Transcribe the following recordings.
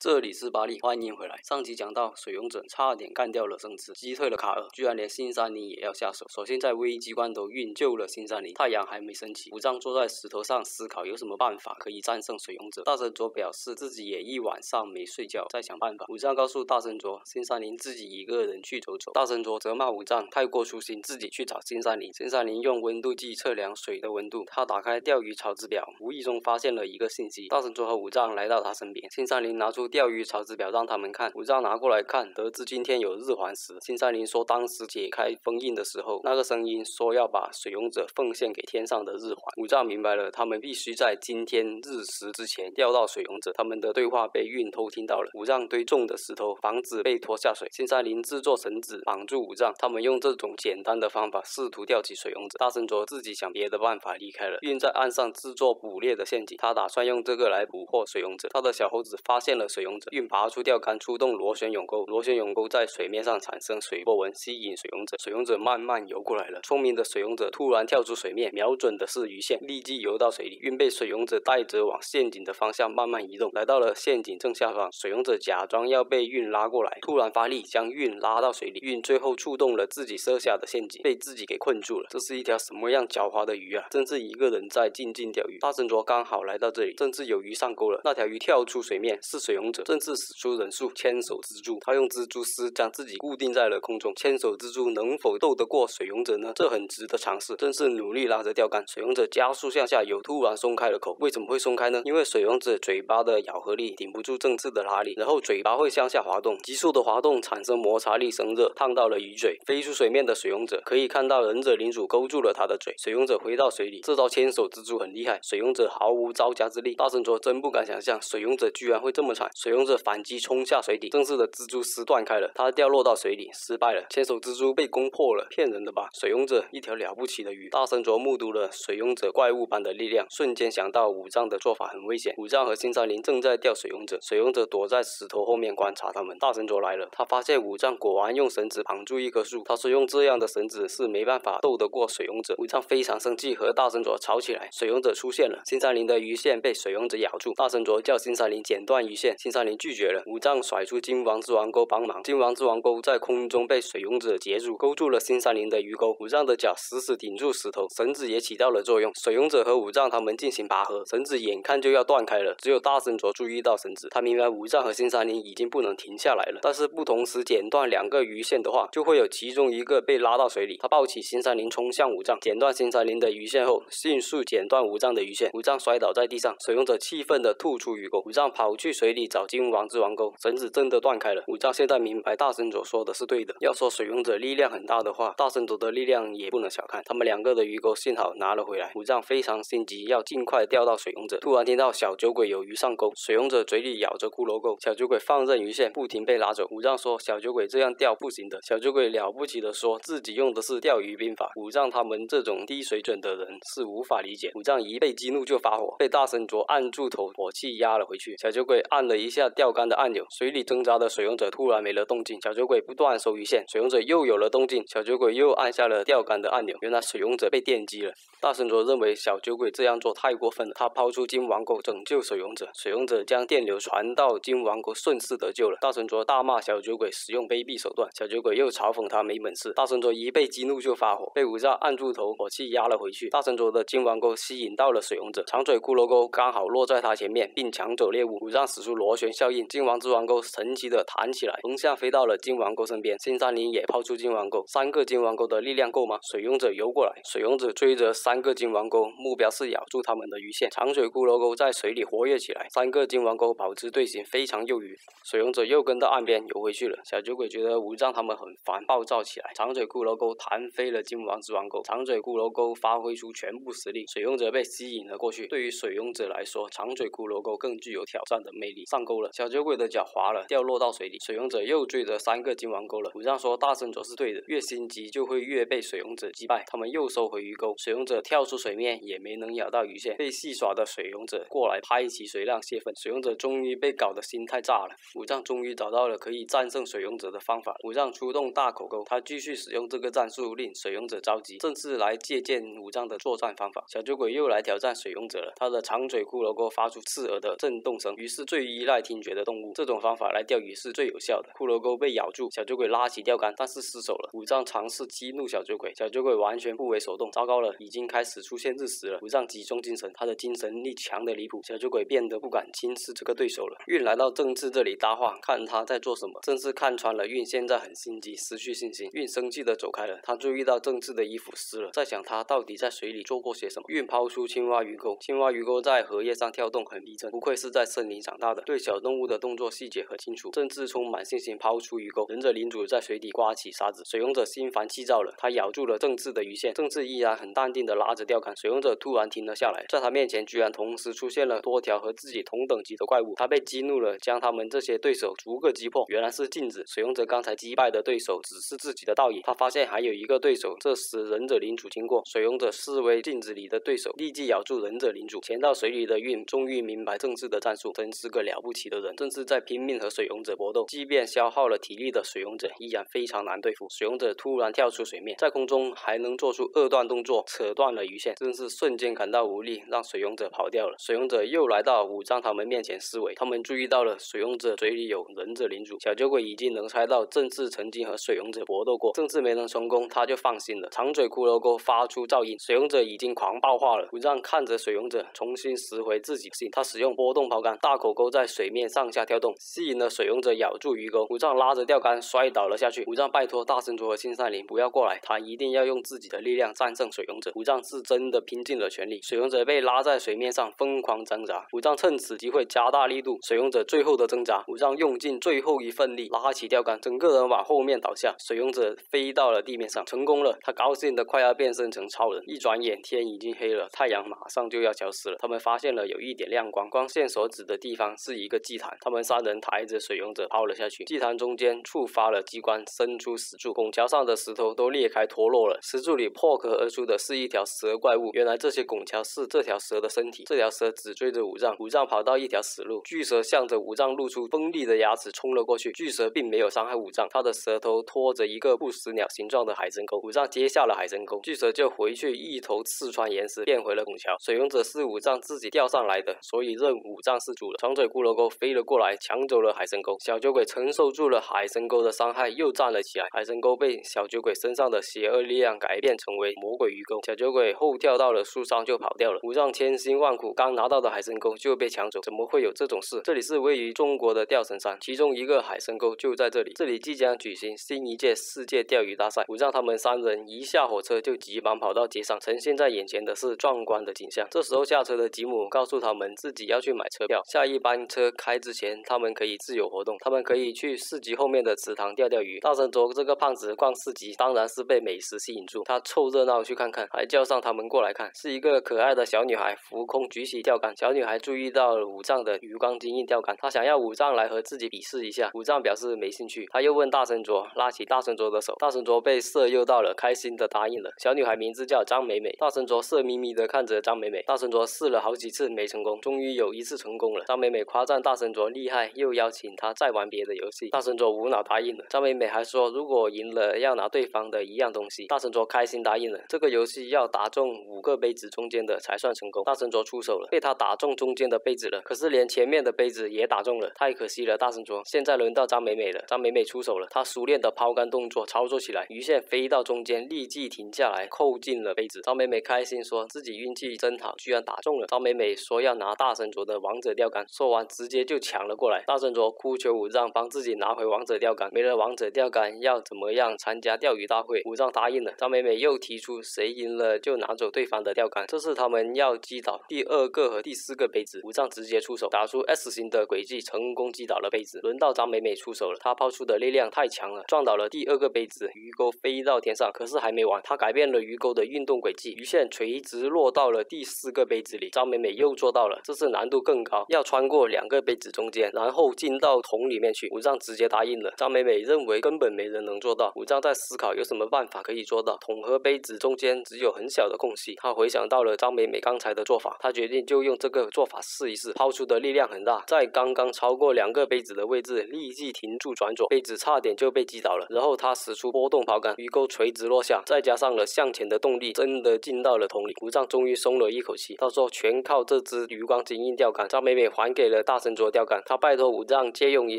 这里是巴利，欢迎回来。上集讲到水勇者差点干掉了圣子，击退了卡尔，居然连新山林也要下手。首先在危机关头运救了新山林，太阳还没升起，武藏坐在石头上思考有什么办法可以战胜水勇者。大神卓表示自己也一晚上没睡觉，在想办法。武藏告诉大神卓，新山林自己一个人去走走。大神卓责骂武藏太过粗心，自己去找新山林。新山林用温度计测量水的温度，他打开钓鱼草字表，无意中发现了一个信息。大神卓和武藏来到他身边，新山林拿出。钓鱼草字表让他们看，武藏拿过来看，得知今天有日环食。新三林说，当时解开封印的时候，那个声音说要把水勇者奉献给天上的日环。武藏明白了，他们必须在今天日食之前钓到水勇者。他们的对话被运偷听到了。武藏堆重的石头，防止被拖下水。新三林制作绳子绑住武藏，他们用这种简单的方法试图钓起水勇者。大神卓自己想别的办法离开了。运在岸上制作捕猎的陷阱，他打算用这个来捕获水勇者。他的小猴子发现了。水水勇者运拔出钓竿，出动螺旋涌钩，螺旋涌钩在水面上产生水波纹，吸引水勇者。水勇者慢慢游过来了。聪明的水勇者突然跳出水面，瞄准的是鱼线，立即游到水里。运被水勇者带着往陷阱的方向慢慢移动，来到了陷阱正下方。水勇者假装要被运拉过来，突然发力将运拉到水里。运最后触动了自己设下的陷阱，被自己给困住了。这是一条什么样狡猾的鱼啊！真是一个人在静静钓鱼。大神卓刚好来到这里，正是有鱼上钩了。那条鱼跳出水面，是水勇勇。正是使出忍术千手蜘蛛，他用蜘蛛丝将自己固定在了空中。千手蜘蛛能否斗得过水勇者呢？这很值得尝试。正是努力拉着钓竿，水勇者加速向下游，突然松开了口。为什么会松开呢？因为水勇者嘴巴的咬合力顶不住正次的拉力，然后嘴巴会向下滑动，急速的滑动产生摩擦力生热，烫到了鱼嘴。飞出水面的水勇者可以看到忍者领主勾住了他的嘴。水勇者回到水里，这招千手蜘蛛很厉害，水勇者毫无招架之力。大神说真不敢想象，水勇者居然会这么惨。水勇者反击冲下水底，正式的蜘蛛丝断开了，他掉落到水里，失败了。千手蜘蛛被攻破了，骗人的吧？水勇者一条了不起的鱼。大神卓目睹了水勇者怪物般的力量，瞬间想到武藏的做法很危险。武藏和新山林正在钓水勇者，水勇者躲在石头后面观察他们。大神卓来了，他发现武藏果然用绳子绑住一棵树。他说用这样的绳子是没办法斗得过水勇者。武藏非常生气，和大神卓吵起来。水勇者出现了，新山林的鱼线被水勇者咬住。大神卓叫新山林剪断鱼线，山林拒。绝了，武藏甩出金王之王钩帮忙。金王之王钩在空中被水勇者截住，勾住了新三林的鱼钩。武藏的脚死死顶住石头，绳子也起到了作用。水勇者和武藏他们进行拔河，绳子眼看就要断开了。只有大神卓注意到绳子，他明白武藏和新三林已经不能停下来了。但是不同时剪断两个鱼线的话，就会有其中一个被拉到水里。他抱起新三林冲向武藏，剪断新三林的鱼线后，迅速剪断武藏的鱼线。武藏摔倒在地上，水勇者气愤地吐出鱼钩。武藏跑去水里。找小金王。之王钩绳子真的断开了，武藏现在明白大神佐说的是对的。要说水勇者力量很大的话，大神族的力量也不能小看。他们两个的鱼钩幸好拿了回来，武藏非常心急，要尽快钓到水勇者。突然听到小酒鬼有鱼上钩，水勇者嘴里咬着骷髅钩，小酒鬼放任鱼线不停被拉走。武藏说小酒鬼这样钓不行的。小酒鬼了不起的说自己用的是钓鱼兵法，武藏他们这种低水准的人是无法理解。武藏一被激怒就发火，被大神佐按住头，火气压了回去。小酒鬼按了一一下钓。竿的按钮，水里挣扎的水勇者突然没了动静，小酒鬼不断收鱼线，水勇者又有了动静，小酒鬼又按下了钓竿的按钮，原来水勇者被电击了。大神卓认为小酒鬼这样做太过分了，他抛出金王钩拯救水勇者，水勇者将电流传到金王钩，顺势得救了。大神卓大骂小酒鬼使用卑鄙手段，小酒鬼又嘲讽他没本事。大神卓一被激怒就发火，被五藏按住头，火气压了回去。大神卓的金王钩吸引到了水勇者，长嘴骷髅钩刚好落在他前面，并抢走猎物。五藏使出螺旋效应。金王之王钩神奇的弹起来，风向飞到了金王钩身边。新三林也抛出金王钩，三个金王钩的力量够吗？水勇者游过来，水勇者追着三个金王钩，目标是咬住他们的鱼线。长嘴骷髅钩在水里活跃起来，三个金王钩保持队形，非常诱鱼。水勇者又跟到岸边游回去了。小酒鬼觉得武藏他们很烦，暴躁起来。长嘴骷髅钩弹飞了金王之王钩，长嘴骷髅钩发挥出全部实力，水勇者被吸引了过去。对于水勇者来说，长嘴骷髅钩更具有挑战的魅力。上钩了，小。酒鬼的脚滑了，掉落到水里。水勇者又追着三个金王钩了。武藏说：“大神卓是对的，越心急就会越被水勇者击败。”他们又收回鱼钩。水勇者跳出水面，也没能咬到鱼线。被戏耍的水勇者过来拍起水浪泄愤。水勇者终于被搞得心态炸了。武藏终于找到了可以战胜水勇者的方法。武藏出动大口钩，他继续使用这个战术，令水勇者着急，正式来借鉴武藏的作战方法。小酒鬼又来挑战水勇者了。他的长嘴骷髅钩发出刺耳的震动声。于是最依赖。听觉的动物，这种方法来钓鱼是最有效的。骷髅钩被咬住，小酒鬼拉起钓竿，但是失手了。五藏尝试激怒小酒鬼，小酒鬼完全不为所动。糟糕了，已经开始出现日食了。五藏集中精神，他的精神力强的离谱，小酒鬼变得不敢轻视这个对手了。运来到政治这里搭话，看他在做什么。正是看穿了运现在很心急，失去信心。运生气的走开了。他注意到政治的衣服湿了，在想他到底在水里做过些什么。运抛出青蛙鱼钩，青蛙鱼钩在荷叶上跳动，很逼真。不愧是在森林长大的，对小动物的动作细节很清楚。政治充满信心，抛出鱼钩。忍者领主在水底刮起沙子，水勇者心烦气躁了，他咬住了政治的鱼线。政治依然很淡定的拉着钓竿，水勇者突然停了下来，在他面前居然同时出现了多条和自己同等级的怪物。他被激怒了，将他们这些对手逐个击破。原来是镜子，水勇者刚才击败的对手只是自己的倒影。他发现还有一个对手。这时忍者领主经过，水勇者视为镜子里的对手，立即咬住忍者领主。潜到水里的运终于明白政治的战术，真是个了不不起的人。正是在拼命和水勇者搏斗，即便消耗了体力的水勇者依然非常难对付。水勇者突然跳出水面，在空中还能做出二段动作，扯断了鱼线，真是瞬间感到无力，让水勇者跑掉了。水勇者又来到武藏他们面前示威，他们注意到了水勇者嘴里有忍者领主。小酒鬼已经能猜到正治曾经和水勇者搏斗过，政治没能成功，他就放心了。长嘴骷髅钩发出噪音，水勇者已经狂暴化了。武藏看着水勇者，重新拾回自己信。他使用波动抛竿，大口钩在水面上下跳动，吸引了水勇者咬住鱼钩。武藏拉着钓竿摔倒了下去。武藏拜托大神卓和新善林不要过来，他一定要用自己的力量战胜水勇者。武藏是真的拼尽了全力，水勇者被拉在水面上疯狂挣扎。武藏趁此机会加大力度，水勇者最后的挣扎。武藏用尽最后一份力，拉起钓竿，整个人往后面倒下。水勇者飞到了地面上，成功了。他高兴的快要变身成超人。一转眼天已经黑了，太阳马上就要消失了。他们发现了有一点亮光，光线所指的地方是一个祭坛。他们三人抬着水勇者抛了下去，祭坛中间触发了机关，伸出石柱，拱桥上的石头都裂开脱落了。石柱里破壳而出的是一条蛇怪物。原来这些拱桥是这条蛇的身体。这条蛇只追着五藏，五藏跑到一条死路，巨蛇向着五藏露出锋利的牙齿冲了过去。巨蛇并没有伤害五藏，它的舌头拖着一个不死鸟形状的海参钩。五藏接下了海参钩，巨蛇就回去一头刺穿岩石，变回了拱桥。水勇者是五藏自己钓上来的，所以认五藏是主了。长嘴骷髅钩飞了过来，抢走了海参钩。小酒鬼承受住了海参钩的伤害，又站了起来。海参钩被小酒鬼身上的邪恶力量改变成为魔鬼鱼钩。小酒鬼后跳到了树上就跑掉了。五藏千辛万苦刚拿到的海参钩就被抢走，怎么会有这种事？这里是位于中国的钓神山，其中一个海参钩就在这里。这里即将举行新一届世界钓鱼大赛。五藏他们三人一下火车就急忙跑到街上，呈现在眼前的是壮观的景象。这时候下车的吉姆告诉他们自己要去买车票，下一班车开之前他们可以自由活动，他们可以去市集后面的池塘钓钓鱼。大神卓这个胖子逛市集当然是被美食吸引住，他凑热闹去看看，还叫上他们过来看。是一个可爱的小女孩浮空举起钓竿，小女孩注意到了五藏的鱼缸金印钓竿，她想要五藏来和自己比试一下。五藏表示没兴趣，他又问大神卓，拉起大神卓的手，大神卓被色诱到了，开心的答应了。小女孩名字叫张美美，大神卓色眯眯的看着张美美，大神卓试了好几次没成功，终于有一次成功了。张美美夸赞大神卓厉害，又邀请他再玩别的游戏，大神卓无脑答应了。张美美还说如果赢了要拿对方的一样东西，大神卓开心答应了。这个游戏要打中五个杯子中间的才算成功，大神卓出手了，被他打中中间的杯子了，可是连前面的杯子也打中了，太可惜了。大神卓现在轮到张美美了，张美美出手了，她熟练的抛竿动作操作起来，鱼线飞到中间，立即停下来，扣进了杯子。张美美开心说自己运气真好，居然打中了。张美美说要拿大神卓的王者钓竿，说完直接就抢了过来。大神卓哭求五藏帮自己拿回王者钓竿，没了王者钓竿要怎么样参加钓鱼大会？五藏答应了。张美美又提出谁赢了就拿走对方的钓竿，这次他们要击倒第二个和第四个杯子。五藏直接出手，打出 S 型的轨迹，成功击倒了杯子。轮到张美美出手了，她抛出的力量太强了，撞倒了第二个杯子，鱼钩飞到天上。可是还没完，她改变了鱼钩的运动轨迹，鱼线垂直落到了第四个杯子里。张美美又做到了，这次难度更高，要穿过两个杯子中间，然后进到桶里面去。五藏直接答应了。张美美认为根本没人能做到，五藏在思考有什么办法可以做到。桶和杯子中间只有很小的空隙，他回想到了张美美刚才的做法，他决定就用这个做法试一试。抛出的力量很大，在刚刚超过两个杯子的位置，立即停住转左，杯子差点就被击倒了。然后他使出波动抛竿，鱼钩垂直落下，再加上了向前的动力，真的进到了桶里。五藏终于松了一口气，他说全靠这只余光金印钓竿。张美美还给了大大神镯钓竿，他拜托武藏借用一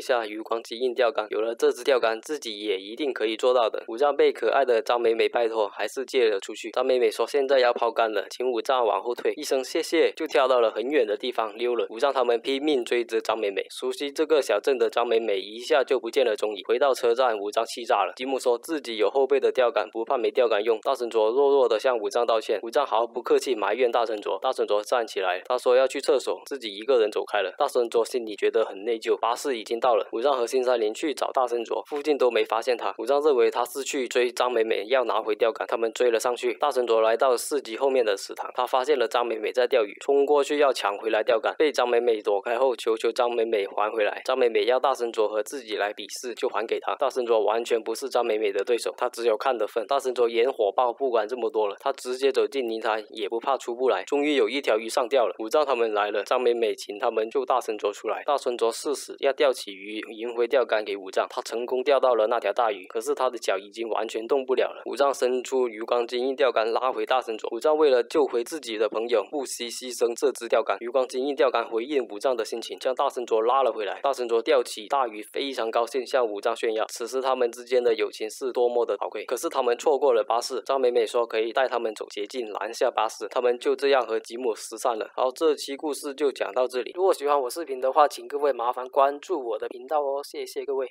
下余光机硬钓竿，有了这支钓竿，自己也一定可以做到的。武藏被可爱的张美美拜托，还是借了出去。张美美说现在要抛竿了，请武藏往后退，一声谢谢，就跳到了很远的地方溜了。武藏他们拼命追着张美美，熟悉这个小镇的张美美一下就不见了踪影。回到车站，武藏气炸了。吉姆说自己有后背的钓竿，不怕没钓竿用。大神卓弱弱的向武藏道歉，武藏毫不客气埋怨大神卓。大神卓站起来，他说要去厕所，自己一个人走开了。大神镯心里觉得很内疚。巴士已经到了，武藏和新山林去找大神卓，附近都没发现他。武藏认为他是去追张美美，要拿回钓竿。他们追了上去。大神卓来到市集后面的食堂，他发现了张美美在钓鱼，冲过去要抢回来钓竿，被张美美躲开后，求求张美美还回来。张美美要大神卓和自己来比试，就还给他。大神卓完全不是张美美的对手，他只有看的份。大神卓眼火爆，不管这么多了，他直接走进泥潭，也不怕出不来。终于有一条鱼上钓了，武藏他们来了，张美美请他们救大神镯出来。大神镯誓死要钓起鱼，赢回钓竿给武藏。他成功钓到了那条大鱼，可是他的脚已经完全动不了了。武藏伸出鱼光金印钓竿拉回大神镯。武藏为了救回自己的朋友，不惜牺牲这只钓竿。鱼光金印钓竿回应武藏的心情，将大神镯拉了回来。大神镯钓起大鱼，非常高兴，向武藏炫耀，此时他们之间的友情是多么的宝贵。可是他们错过了巴士。张美美说可以带他们走捷径，拦下巴士。他们就这样和吉姆失散了。好，这期故事就讲到这里。如果喜欢我视频的话，请各位麻烦关注我的频道哦，谢谢各位。